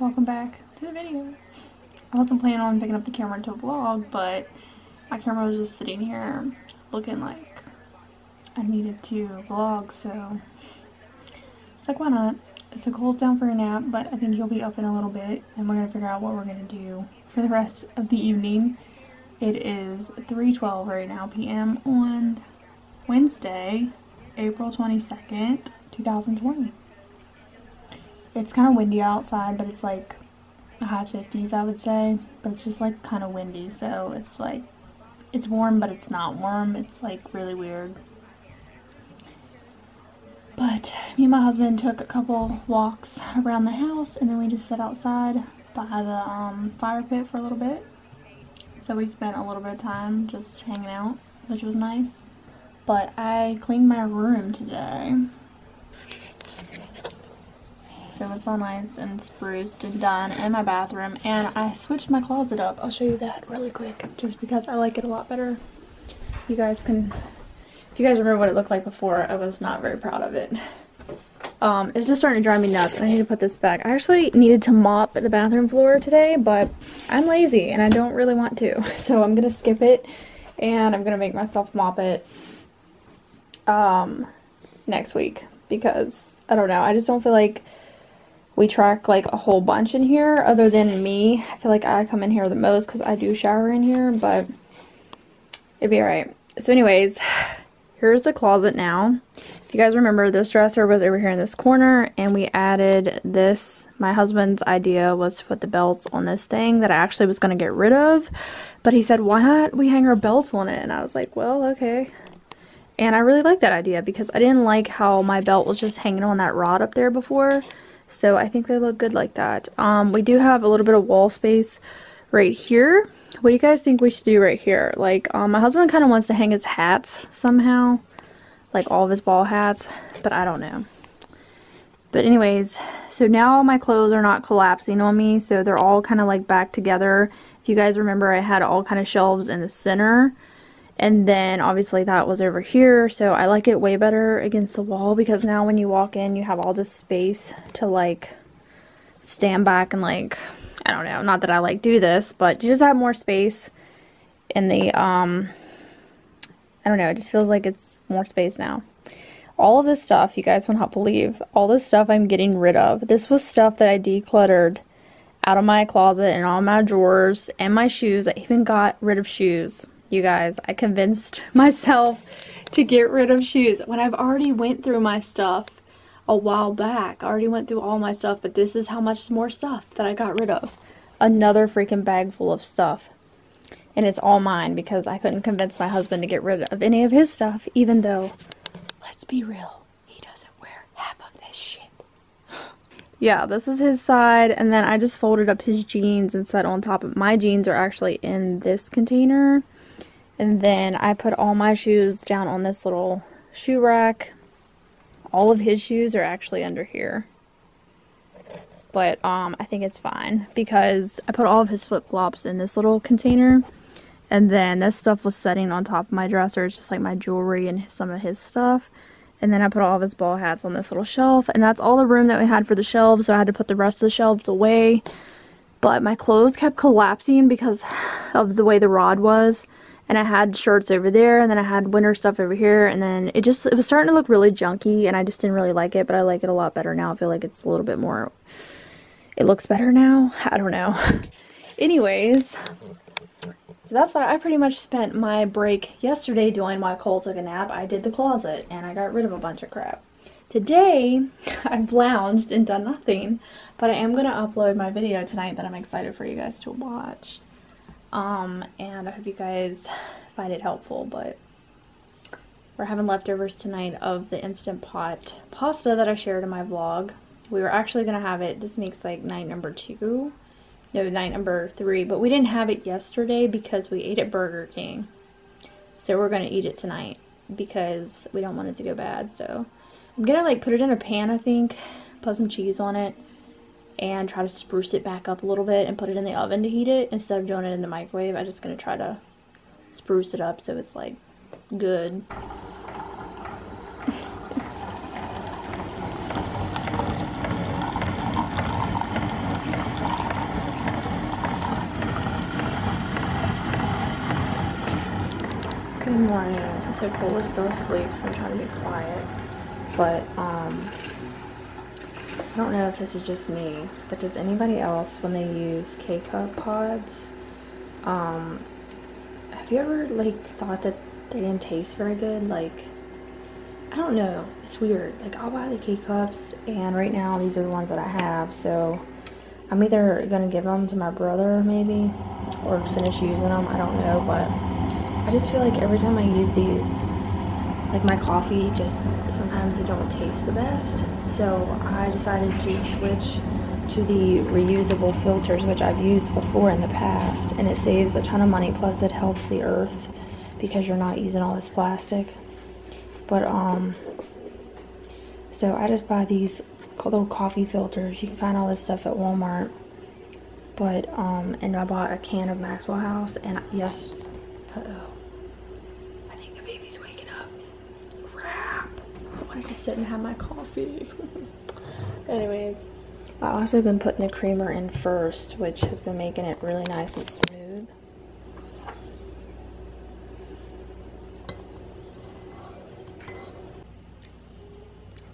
welcome back to the video. I wasn't planning on picking up the camera to vlog, but my camera was just sitting here looking like I needed to vlog, so it's like, why not? So Cole's down for a nap, but I think he'll be up in a little bit, and we're gonna figure out what we're gonna do for the rest of the evening. It is 3.12 right now p.m. on Wednesday, April 22nd, 2020. It's kind of windy outside, but it's like high 50s, I would say. But it's just like kind of windy, so it's like, it's warm, but it's not warm. It's like really weird. But me and my husband took a couple walks around the house, and then we just sat outside by the um, fire pit for a little bit. So we spent a little bit of time just hanging out, which was nice. But I cleaned my room today. So it's all nice and spruced and done in my bathroom. And I switched my closet up. I'll show you that really quick just because I like it a lot better. You guys can, if you guys remember what it looked like before, I was not very proud of it. Um, it's just starting to drive me nuts. I need to put this back. I actually needed to mop the bathroom floor today, but I'm lazy and I don't really want to. So I'm going to skip it and I'm going to make myself mop it um, next week because I don't know. I just don't feel like we track like a whole bunch in here other than me. I feel like I come in here the most because I do shower in here, but it'd be alright. So anyways, here's the closet now. If you guys remember, this dresser was over here in this corner and we added this. My husband's idea was to put the belts on this thing that I actually was going to get rid of. But he said, why not we hang our belts on it? And I was like, well, okay. And I really like that idea because I didn't like how my belt was just hanging on that rod up there before. So I think they look good like that. Um, we do have a little bit of wall space right here. What do you guys think we should do right here? Like, um, my husband kind of wants to hang his hats somehow. Like all of his ball hats. But I don't know. But anyways, so now my clothes are not collapsing on me. So they're all kind of like back together. If you guys remember, I had all kind of shelves in the center. And then obviously that was over here. So I like it way better against the wall because now when you walk in, you have all this space to like stand back and like, I don't know, not that I like do this, but you just have more space in the, um, I don't know, it just feels like it's more space now. All of this stuff, you guys will not believe, all this stuff I'm getting rid of. This was stuff that I decluttered out of my closet and all my drawers and my shoes. I even got rid of shoes you guys. I convinced myself to get rid of shoes when I've already went through my stuff a while back. I already went through all my stuff, but this is how much more stuff that I got rid of. Another freaking bag full of stuff. And it's all mine because I couldn't convince my husband to get rid of any of his stuff, even though, let's be real, he doesn't wear half of this shit. yeah, this is his side, and then I just folded up his jeans and set on top of my jeans are actually in this container. And then I put all my shoes down on this little shoe rack. All of his shoes are actually under here. But um, I think it's fine because I put all of his flip-flops in this little container. And then this stuff was setting on top of my dresser. It's just like my jewelry and some of his stuff. And then I put all of his ball hats on this little shelf. And that's all the room that we had for the shelves. So I had to put the rest of the shelves away. But my clothes kept collapsing because of the way the rod was and I had shirts over there and then I had winter stuff over here and then it just it was starting to look really junky and I just didn't really like it but I like it a lot better now. I feel like it's a little bit more it looks better now? I don't know. Anyways so that's what I pretty much spent my break yesterday doing while Cole took a nap. I did the closet and I got rid of a bunch of crap. Today I've lounged and done nothing but I am going to upload my video tonight that I'm excited for you guys to watch um, and I hope you guys find it helpful, but we're having leftovers tonight of the Instant Pot pasta that I shared in my vlog. We were actually going to have it, this makes like night number two, no, night number three, but we didn't have it yesterday because we ate at Burger King. So we're going to eat it tonight because we don't want it to go bad, so I'm to like put it in a pan, I think, put some cheese on it, and try to spruce it back up a little bit and put it in the oven to heat it instead of doing it in the microwave. I'm just going to try to spruce it up so it's like good. Good morning. So Cole is still asleep, so I'm trying to be quiet. But, um, don't know if this is just me, but does anybody else, when they use K-Cup pods, um, have you ever, like, thought that they didn't taste very good? Like, I don't know. It's weird. Like, I'll buy the K-Cups, and right now these are the ones that I have, so I'm either going to give them to my brother, maybe, or finish using them. I don't know, but I just feel like every time I use these, like my coffee just sometimes they don't taste the best. So I decided to switch to the reusable filters, which I've used before in the past, and it saves a ton of money. Plus, it helps the earth because you're not using all this plastic. But um, so I just buy these little coffee filters. You can find all this stuff at Walmart. But um, and I bought a can of Maxwell House, and yes, uh oh. I think the baby's waking up. Crap. I wanted to sit and have my coffee. Anyways, I've also been putting the creamer in first, which has been making it really nice and smooth.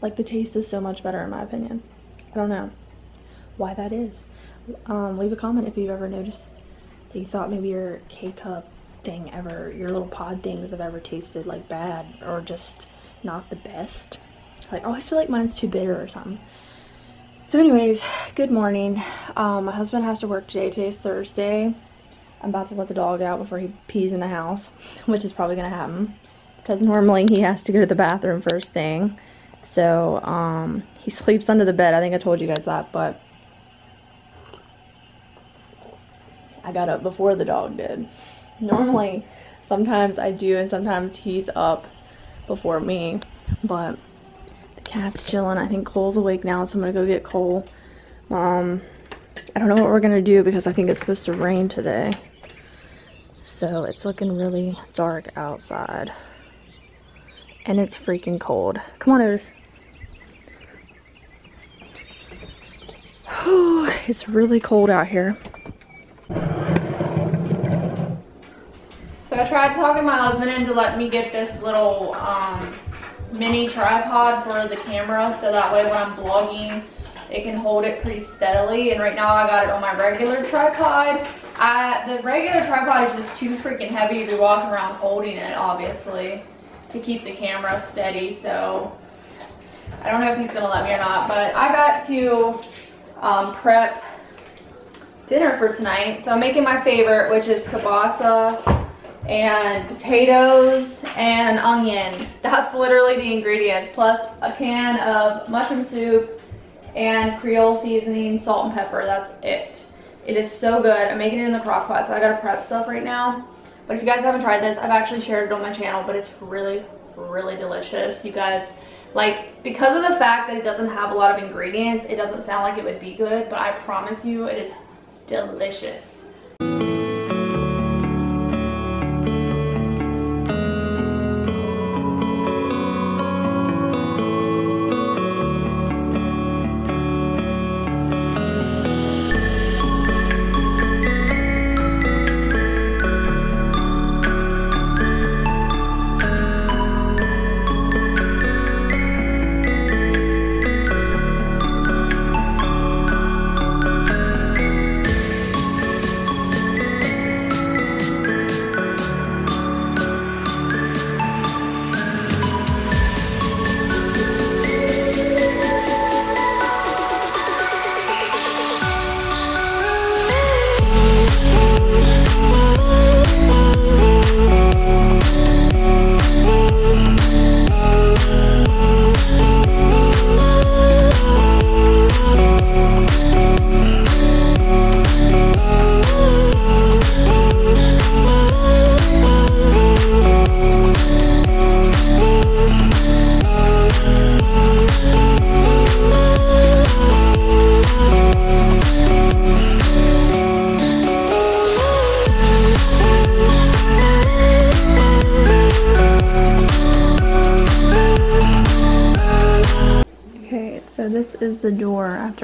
Like the taste is so much better in my opinion. I don't know why that is. Um, leave a comment if you've ever noticed that you thought maybe your K-cup thing ever, your little pod things have ever tasted like bad or just not the best. Like, I always feel like mine's too bitter or something. So anyways, good morning. Um, my husband has to work today. Today's Thursday. I'm about to let the dog out before he pees in the house, which is probably going to happen. Because normally he has to go to the bathroom first thing. So, um, he sleeps under the bed. I think I told you guys that, but I got up before the dog did. Normally, sometimes I do and sometimes he's up before me, but cat's chilling. I think Cole's awake now, so I'm gonna go get Cole. Um, I don't know what we're gonna do because I think it's supposed to rain today. So it's looking really dark outside. And it's freaking cold. Come on, Otis. it's really cold out here. So I tried talking my husband into let me get this little um, mini tripod for the camera so that way when I'm vlogging it can hold it pretty steadily. And right now I got it on my regular tripod. I, the regular tripod is just too freaking heavy to be walking around holding it obviously to keep the camera steady. So I don't know if he's gonna let me or not but I got to um, prep dinner for tonight. So I'm making my favorite which is kielbasa and potatoes and onion. That's literally the ingredients, plus a can of mushroom soup and Creole seasoning, salt and pepper. That's it. It is so good. I'm making it in the crock pot, so I gotta prep stuff right now. But if you guys haven't tried this, I've actually shared it on my channel, but it's really, really delicious. You guys, like, because of the fact that it doesn't have a lot of ingredients, it doesn't sound like it would be good, but I promise you it is delicious.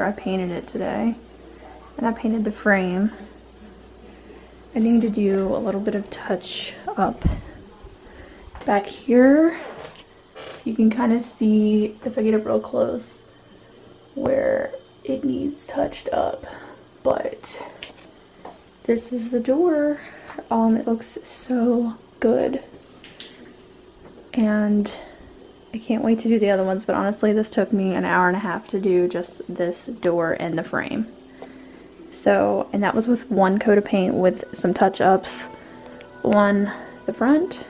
After I painted it today. And I painted the frame. I need to do a little bit of touch up back here you can kind of see if I get up real close where it needs touched up but this is the door um it looks so good and I can't wait to do the other ones but honestly this took me an hour and a half to do just this door and the frame. So and that was with one coat of paint with some touch-ups on the front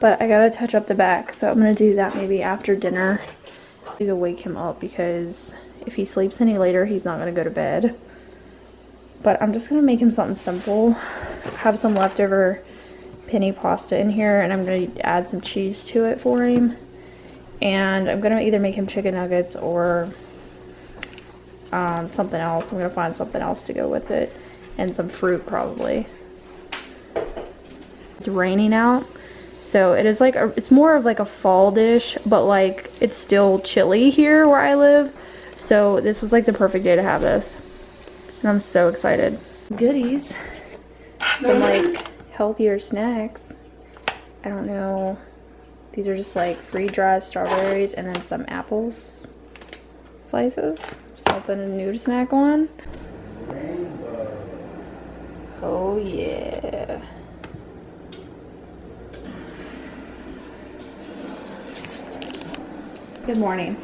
but I gotta touch up the back so I'm gonna do that maybe after dinner. To wake him up because if he sleeps any later he's not gonna go to bed. But I'm just gonna make him something simple have some leftover penne pasta in here and I'm gonna add some cheese to it for him and I'm gonna either make him chicken nuggets or um, something else. I'm gonna find something else to go with it. And some fruit probably. It's raining out. So it is like a, it's more of like a fall dish but like it's still chilly here where I live. So this was like the perfect day to have this. And I'm so excited. Goodies. Some like healthier snacks. I don't know these are just like free-dried strawberries and then some apples slices something new to snack on oh yeah Good morning.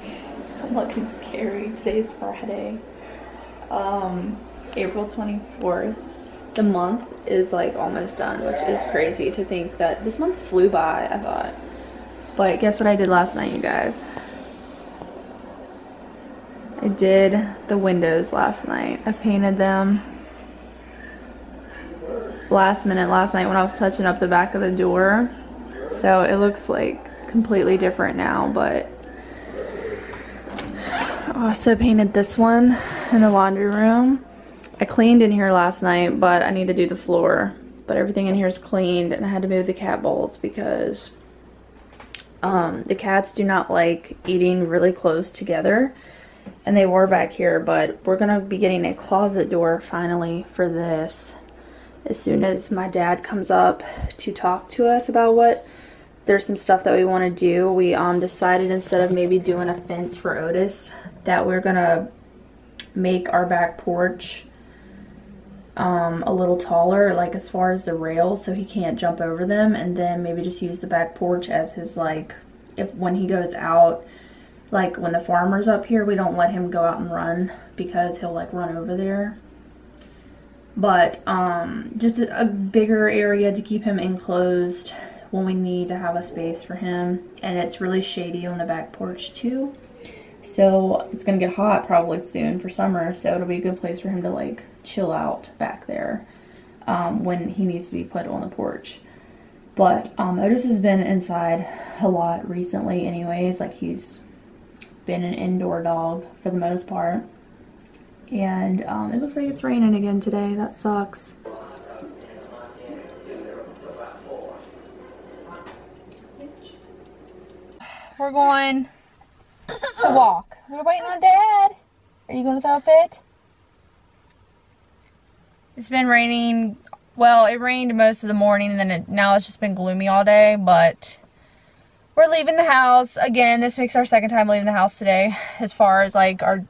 I'm looking scary. Today's Friday. Um, April 24th. The month is like almost done, which is crazy to think that this month flew by, I thought. But guess what I did last night, you guys? I did the windows last night. I painted them last minute last night when I was touching up the back of the door. So it looks like completely different now, but I also painted this one in the laundry room. I cleaned in here last night, but I need to do the floor. But everything in here is cleaned, and I had to move the cat bowls because um, the cats do not like eating really close together. And they were back here, but we're to be getting a closet door finally for this. As soon as my dad comes up to talk to us about what there's some stuff that we want to do. We um, decided instead of maybe doing a fence for Otis that we're gonna make our back porch um, a little taller, like as far as the rails, so he can't jump over them, and then maybe just use the back porch as his like, if when he goes out, like when the farmer's up here, we don't let him go out and run because he'll like run over there. But um, just a, a bigger area to keep him enclosed when we need to have a space for him, and it's really shady on the back porch too. So it's gonna get hot probably soon for summer, so it'll be a good place for him to like chill out back there um, when he needs to be put on the porch. But um, Otis has been inside a lot recently anyways, like he's been an indoor dog for the most part. And um, it looks like it's raining again today, that sucks. We're going to walk. We're waiting on Dad. Are you going a fit? It's been raining. Well, it rained most of the morning and then it, now it's just been gloomy all day, but we're leaving the house. Again, this makes our second time leaving the house today as far as like our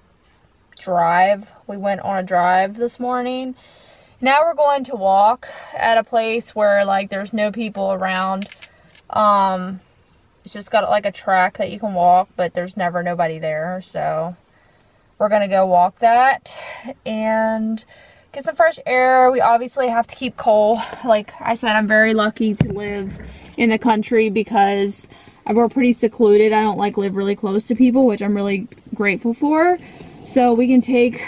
drive. We went on a drive this morning. Now we're going to walk at a place where like there's no people around. Um, it's just got like a track that you can walk, but there's never nobody there. So we're going to go walk that and get some fresh air. We obviously have to keep Cole. Like I said, I'm very lucky to live in the country because we're pretty secluded. I don't like live really close to people, which I'm really grateful for. So we can take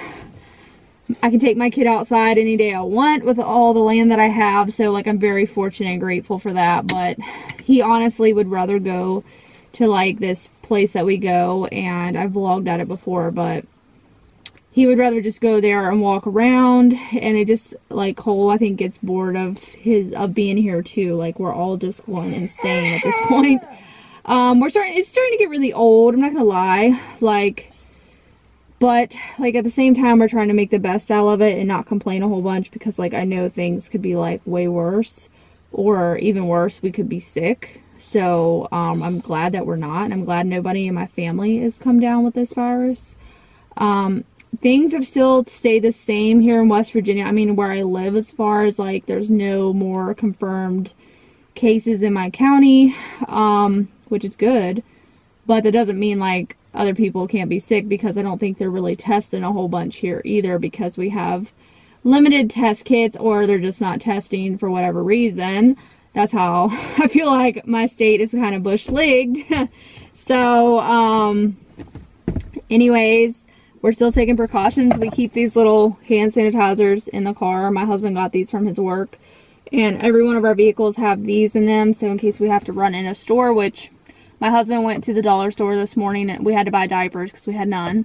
I can take my kid outside any day I want with all the land that I have. So like I'm very fortunate and grateful for that. But he honestly would rather go to like this place that we go and I've vlogged at it before, but he would rather just go there and walk around and it just like Cole I think gets bored of his of being here too. Like we're all just going insane at this point. Um we're starting it's starting to get really old, I'm not gonna lie. Like but like at the same time we're trying to make the best out of it and not complain a whole bunch because like I know things could be like way worse or even worse we could be sick So um, I'm glad that we're not. And I'm glad nobody in my family has come down with this virus. Um, things have still stayed the same here in West Virginia. I mean, where I live, as far as like there's no more confirmed cases in my county, um, which is good. But that doesn't mean like other people can't be sick because I don't think they're really testing a whole bunch here either because we have limited test kits or they're just not testing for whatever reason. That's how I feel like my state is kind of bush leagued. so, um, anyways, we're still taking precautions. We keep these little hand sanitizers in the car. My husband got these from his work. And every one of our vehicles have these in them. So in case we have to run in a store, which my husband went to the dollar store this morning and we had to buy diapers because we had none.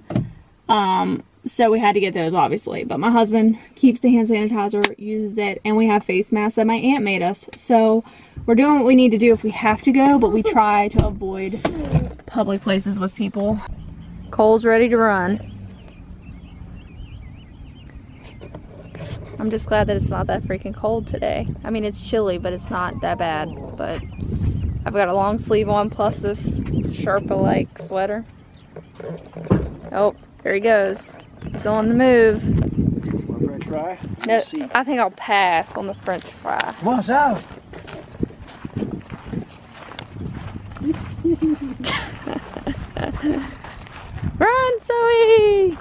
Um, so we had to get those obviously. But my husband keeps the hand sanitizer uses it and we have face masks that my aunt made us. So we're doing what we need to do if we have to go but we try to avoid public places with people. Cole's ready to run. I'm just glad that it's not that freaking cold today. I mean it's chilly but it's not that bad but i've got a long sleeve on plus this sherpa like sweater oh there he goes He's on the move. French fry? No, I think I'll pass on the French fry. What's out? Run, Zoe!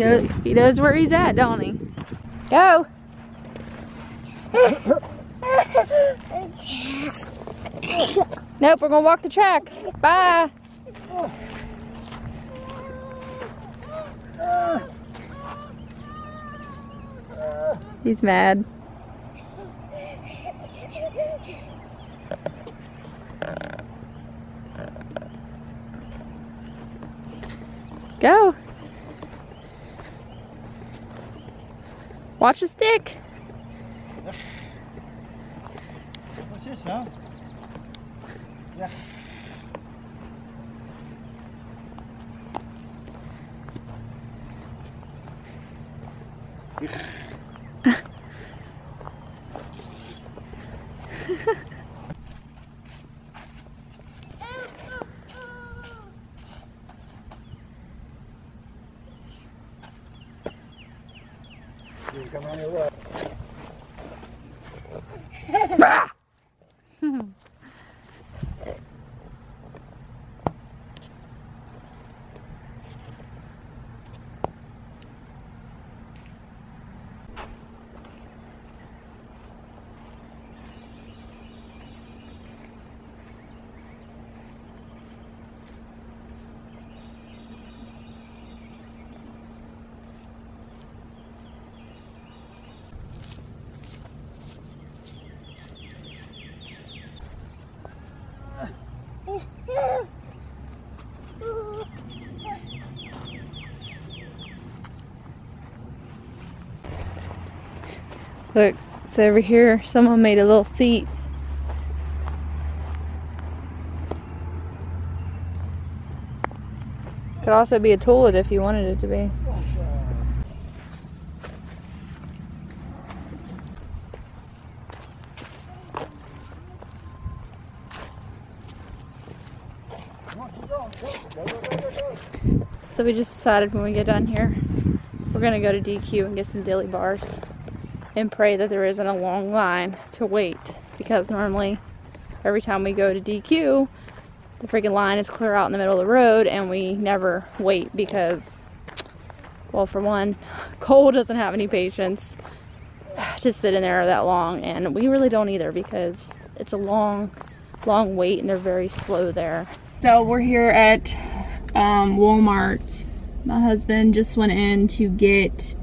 He knows, he knows where he's at, don't he? Go! Nope, we're gonna walk the track. Bye. He's mad. Go. Watch the stick. What's this, huh? Yeah. You come on your way. Look, so over here, someone made a little seat. Could also be a toilet if you wanted it to be. So we just decided when we get done here, we're gonna go to DQ and get some dilly bars and pray that there isn't a long line to wait because normally every time we go to DQ the freaking line is clear out in the middle of the road and we never wait because well for one Cole doesn't have any patience to sit in there that long and we really don't either because it's a long long wait and they're very slow there. So we're here at um, Walmart. My husband just went in to get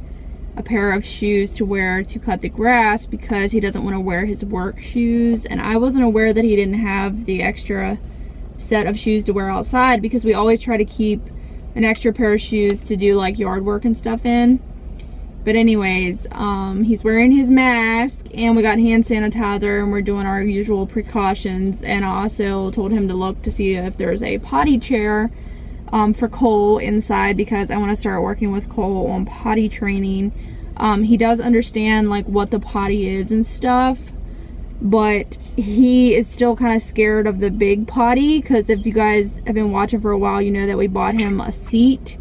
a pair of shoes to wear to cut the grass because he doesn't want to wear his work shoes. And I wasn't aware that he didn't have the extra set of shoes to wear outside because we always try to keep an extra pair of shoes to do like yard work and stuff in. But anyways um, he's wearing his mask and we got hand sanitizer and we're doing our usual precautions. And I also told him to look to see if there's a potty chair um, for Cole inside because I want to start working with Cole on potty training. Um, he does understand like what the potty is and stuff, but he is still kind of scared of the big potty because if you guys have been watching for a while, you know that we bought him a seat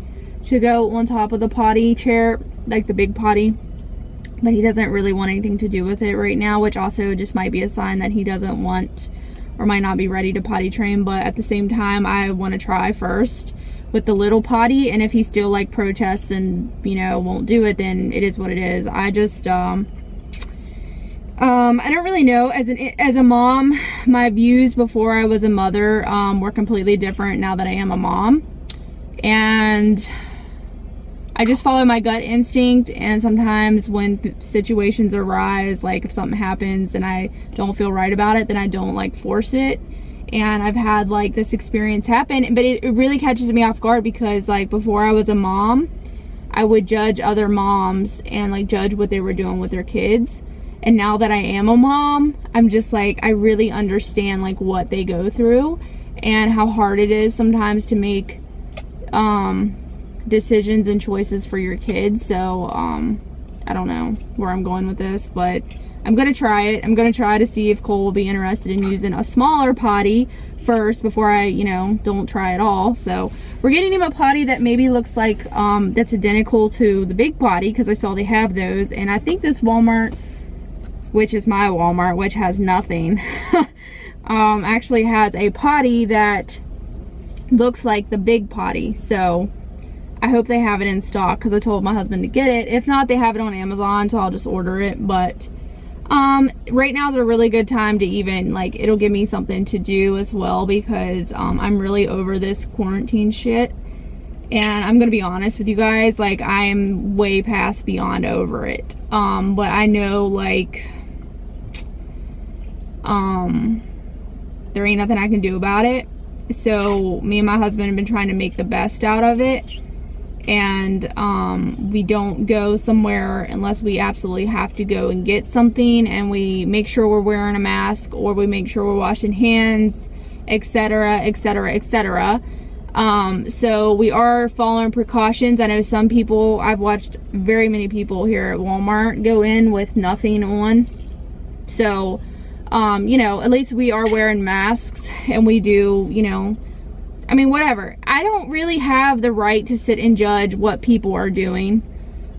to go on top of the potty chair, like the big potty. But he doesn't really want anything to do with it right now, which also just might be a sign that he doesn't want or might not be ready to potty train. But at the same time, I want to try first with the little potty. And if he still like protests and, you know, won't do it, then it is what it is. I just, um, um, I don't really know. As an as a mom, my views before I was a mother um, were completely different now that I am a mom. And I just follow my gut instinct and sometimes when situations arise, like if something happens and I don't feel right about it, then I don't like force it. And I've had like this experience happen, but it, really catches me off guard because like before I was a mom, I would judge other moms and like judge what they were doing with their kids. And now that I am a mom, I'm just like, I really understand like what they go through and how hard it is sometimes to make um decisions and choices for your kids. So, um, I don't know where I'm going with this, but I'm gonna try it. I'm gonna try to see if Cole will be interested in using a smaller potty first before I, you know, don't try at all. So we're getting him a potty that maybe looks like, um, that's identical to the big potty because I saw they have those. And I think this Walmart, which is my Walmart, which has nothing, um, actually has a potty that looks like the big potty. So I hope they have it in stock because I told my husband to get it. If not, they have it on Amazon, so I'll just order it. But um, right now is a really good time to even, like, it'll give me something to do as well because um, I'm really over this quarantine shit. And I'm to be honest with you guys, like, I am way past beyond over it. Um, but I know, like, um, there ain't nothing I can do about it. So me and my husband have been trying to make the best out of it and um, we don't go somewhere unless we absolutely have to go and get something and we make sure we're wearing a mask or we make sure we're washing hands etc etc etc um, so we are following precautions. I know some people i've watched very many people here at walmart go in with nothing on. So um, you know at least we are wearing masks and we do you know I mean, whatever. I don't really have the right to sit and judge what people are doing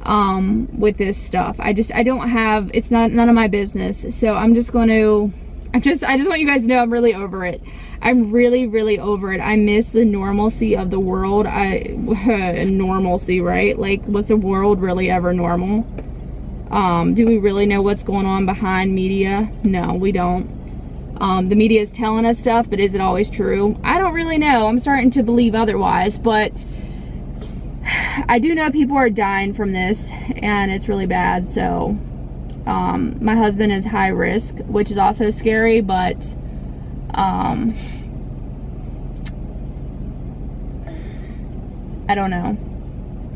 um, with this stuff. I just, I don't have, it's not, none of my business. So I'm just going to, I'm just, I just want you guys to know I'm really over it. I'm really, really over it. I miss the normalcy of the world. I, normalcy, right? Like, was the world really ever normal? Um, do we really know what's going on behind media? No, we don't. Um, the media is telling us stuff, but is it always true? I don't really know. I'm starting to believe otherwise, but I do know people are dying from this, and it's really bad, so um, my husband is high risk, which is also scary, but um, I don't know.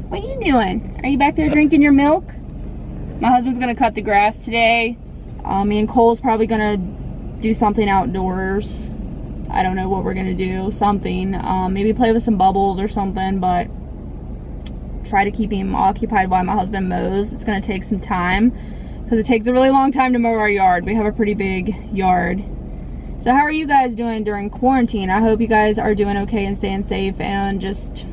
What are you doing? Are you back there drinking your milk? My husband's gonna cut the grass today. Um, me and Cole's probably gonna do something outdoors. I don't know what we're gonna do, something. Um, maybe play with some bubbles or something, but try to keep him occupied while my husband mows. It's gonna take some time because it takes a really long time to mow our yard. We have a pretty big yard. So how are you guys doing during quarantine? I hope you guys are doing okay and staying safe and just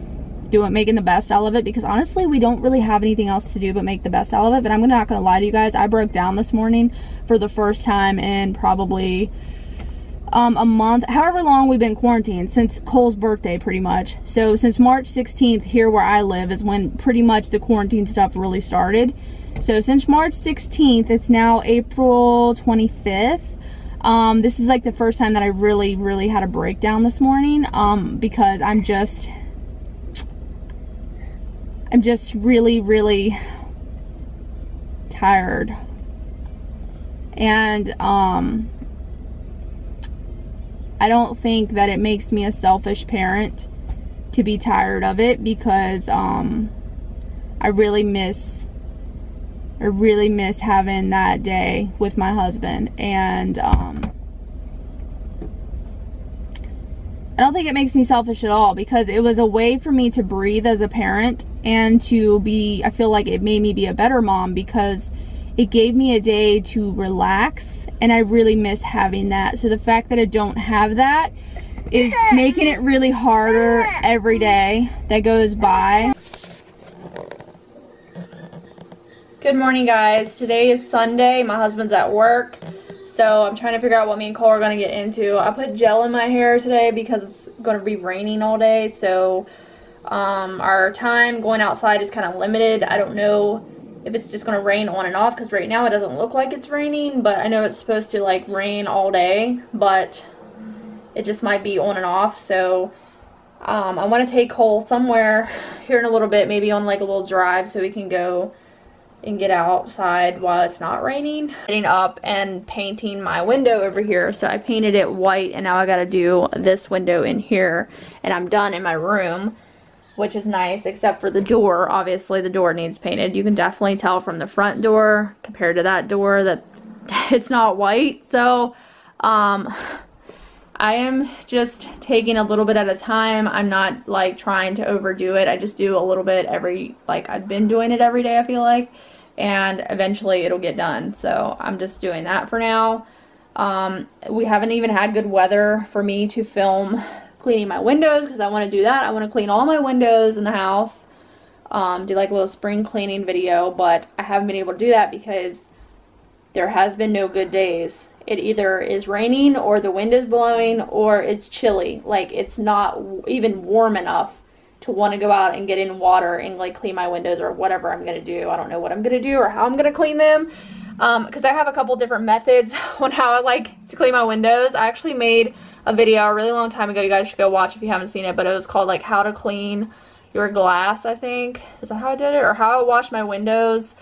doing making the best out of it because honestly we don't really have anything else to do but make the best out of it but i'm not gonna lie to you guys i broke down this morning for the first time in probably um, a month however long we've been quarantined since cole's birthday pretty much. So since march 16th here where i live is when pretty much the quarantine stuff really started. So since march 16th it's now april 25th um, this is like the first time that i really really had a breakdown this morning um, because i'm just I'm just really, really tired. And um, I don't think that it makes me a selfish parent to be tired of it because um, I really miss I really miss having that day with my husband and um, I don't think it makes me selfish at all because it was a way for me to breathe as a parent and to be, I feel like it made me be a better mom because it gave me a day to relax and I really miss having that. So the fact that I don't have that is making it really harder every day that goes by. Good morning guys. Today is Sunday. My husband's at work. So I'm trying to figure out what me and Cole are going to get into. I put gel in my hair today because it's going to be raining all day. So um, our time going outside is kind of limited. I don't know if it's just going to rain on and off because right now it doesn't look like it's raining. But I know it's supposed to like rain all day. But it just might be on and off. So um, I want to take Cole somewhere here in a little bit. Maybe on like a little drive so we can go and get outside while it's not raining. Getting up and painting my window over here. So I painted it white and now I gotta do this window in here. And I'm done in my room, which is nice, except for the door. Obviously the door needs painted. You can definitely tell from the front door compared to that door that it's not white. So, um, I am just taking a little bit at a time. I'm not like trying to overdo it. I just do a little bit every, like I've been doing it every day I feel like. And eventually it'll get done. So I'm just doing that for now. Um, we haven't even had good weather for me to film cleaning my windows because I want to do that. I want to clean all my windows in the house. Um, do like a little spring cleaning video. But I haven't been able to do that because there has been no good days it either is raining or the wind is blowing or it's chilly. Like it's not even warm enough to want to go out and get in water and like clean my windows or whatever I'm going to do. I don't know what I'm going to do or how I'm going to clean them. Um, cause I have a couple different methods on how I like to clean my windows. I actually made a video a really long time ago. You guys should go watch if you haven't seen it, but it was called like how to clean your glass, I think. Is that how I did it? Or how I wash my windows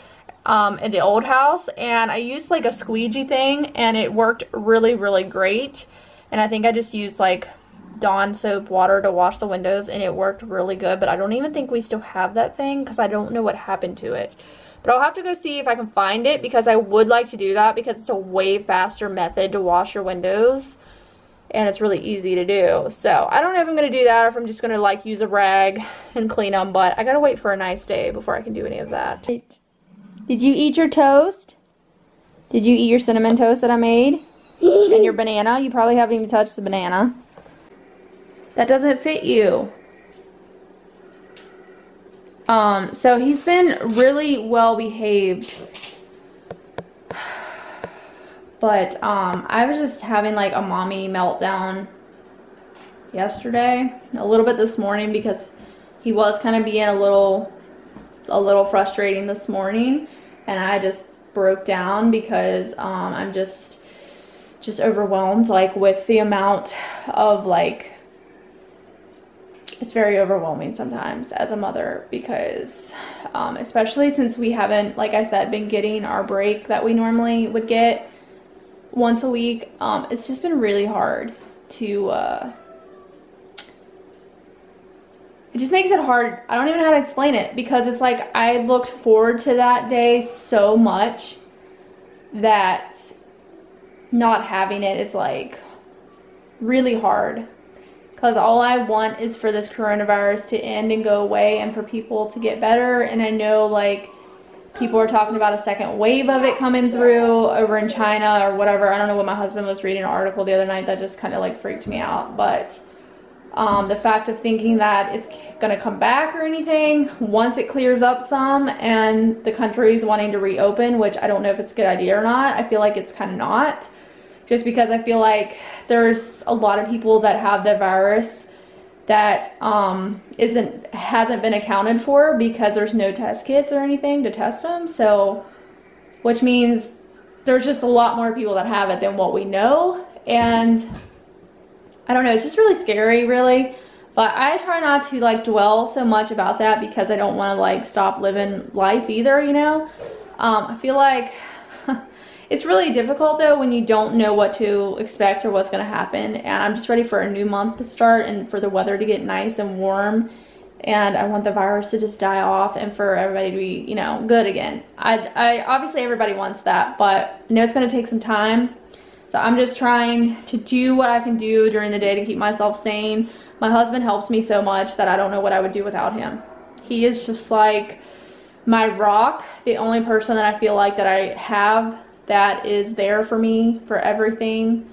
um, in the old house and I used like a squeegee thing and it worked really really great and I think I just used like Dawn soap water to wash the windows and it worked really good but I don't even think we still have that thing because I don't know what happened to it but I'll have to go see if I can find it because I would like to do that because it's a way faster method to wash your windows and it's really easy to do so I don't know if I'm gonna do that or if I'm just gonna like use a rag and clean them but I gotta wait for a nice day before I can do any of that did you eat your toast? Did you eat your cinnamon toast that I made? and your banana? You probably haven't even touched the banana. That doesn't fit you. Um, so he's been really well behaved. But um, I was just having like a mommy meltdown yesterday. A little bit this morning because he was kind of being a little a little frustrating this morning and I just broke down because um, I'm just just overwhelmed like with the amount of like it's very overwhelming sometimes as a mother because um, especially since we haven't like I said been getting our break that we normally would get once a week um, it's just been really hard to uh, it just makes it hard. I don't even know how to explain it because it's like I looked forward to that day so much that not having it is like really hard because all I want is for this coronavirus to end and go away and for people to get better and I know like people are talking about a second wave of it coming through over in China or whatever. I don't know what my husband was reading an article the other night that just kind of like freaked me out but um, the fact of thinking that it's gonna come back or anything once it clears up some and the country is wanting to reopen, which I don't know if it's a good idea or not. I feel like it's kind of not just because I feel like there's a lot of people that have the virus that um, isn't hasn't been accounted for because there's no test kits or anything to test them. So, which means there's just a lot more people that have it than what we know. And I don't know, it's just really scary, really. But I try not to like dwell so much about that because I don't want to like stop living life either, you know? Um, I feel like it's really difficult though when you don't know what to expect or what's going to happen. And I'm just ready for a new month to start and for the weather to get nice and warm. And I want the virus to just die off and for everybody to be, you know, good again. I, I obviously everybody wants that, but I know it's going to take some time. So So I'm just trying to do what I can do during the day to keep myself sane. My husband helps me so much that I don't know what I would do without him. He is just like my rock, the only person that I feel like that I have that is there for me for everything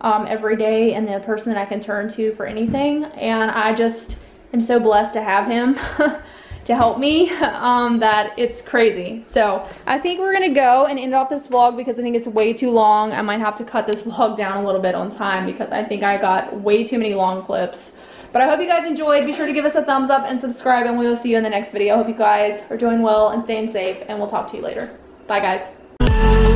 um, every day and the person that I can turn to for anything. And I just am so blessed to have him to help me um, that it's crazy. So I think we're gonna go and end off this vlog because I think it's way too long. I might have to cut this vlog down a little bit on time because I think I got way too many long clips. But I hope you guys enjoyed. Be sure to give us a thumbs up and subscribe and we will see you in the next video. I hope you guys are doing well and staying safe and we'll talk to you later. Bye guys.